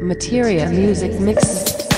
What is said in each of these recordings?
Materia Music Mixes.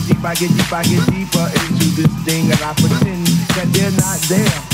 get deep, I get deep, I get deeper into this thing, and I pretend that they're not there.